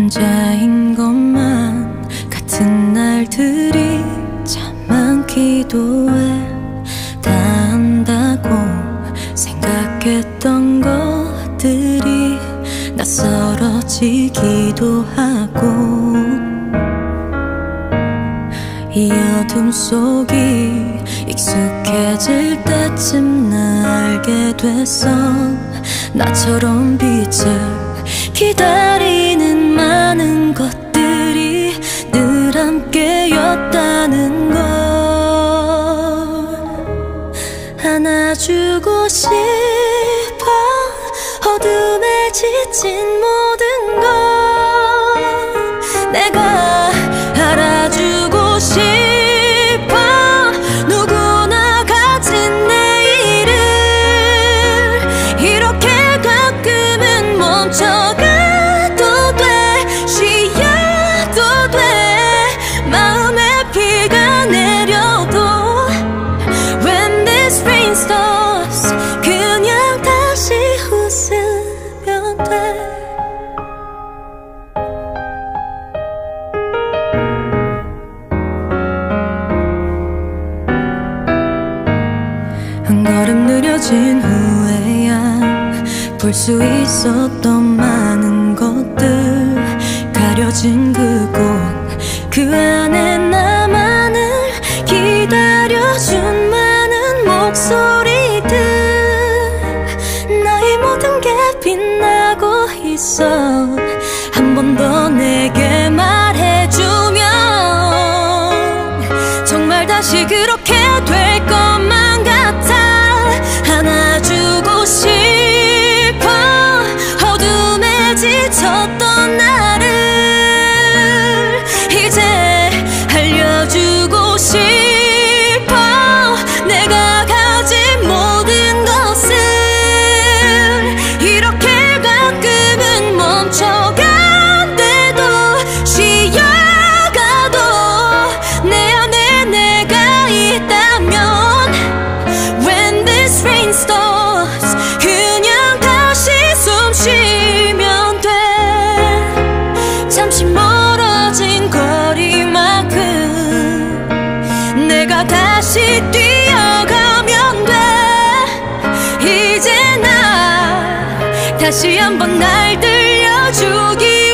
혼자인 것만 같은 날들이 참 많기도 해. 다 안다고 생각했던 것들이 낯설어지기도 하고 이 어둠 속이 익숙해질 때쯤 나 알게 됐어 나처럼 빛을 기다리는 것들이 늘 함께였다는 걸 안아주고 싶어 어둠에 지친 모든 걸음 느려진 후에야. 볼 수 있었던 많은 것들 가려진 그곳 그 안에 나만을 기다려준 많은 목소리들. 너의 모든 게 빛나고 있어. 한 번 더 내게 다시 뛰어가면 돼. 이제 나 다시 한번 날 들려주기